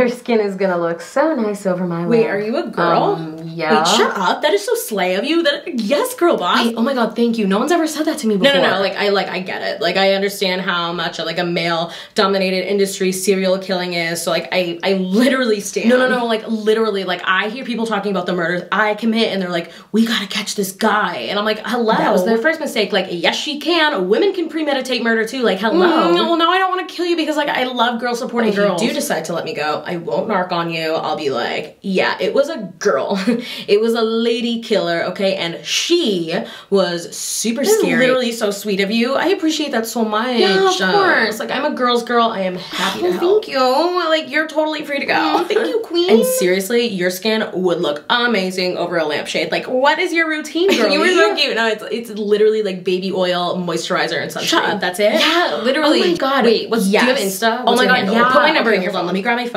Your skin is gonna look so nice over my Wait, lip. are you a girl? Um, yeah. Wait, shut up. That is so slay of you. That yes, girl boss. Oh my god, thank you. No one's ever said that to me No, before. no, no. Like I like I get it. Like I understand how much like a male dominated industry serial killing is. So like I I literally stand. No, no, no. Like literally, like I hear people talking about the murders I commit, and they're like, "We gotta catch this guy," and I'm like, "Hello." That was their first mistake. Like, yes, she can. Women can premeditate murder too. Like, hello. Mm, well, now I don't want to kill you because like I love girl supporting If girls. you do decide to let me go, I won't narc on you. I'll be like, yeah, it was a girl. it was a lady killer, okay, and she was super This scary. literally so sweet of you. I appreciate that so much. Yeah, of course. Like, I'm a girl's girl. I am happy to Oh, help. thank you. Like you're totally free to go. Oh, thank you, queen. And seriously, your skin would look amazing over a lampshade. Like, what is your routine, girl? you were so cute. No, it's it's literally like baby oil, moisturizer, and sunscreen. Shut up. That's it. Yeah, literally. Oh my god. Wait, what's yes. do you have Insta? oh my god. Yeah. Put my number Okay, in your phone. Let me grab my phone.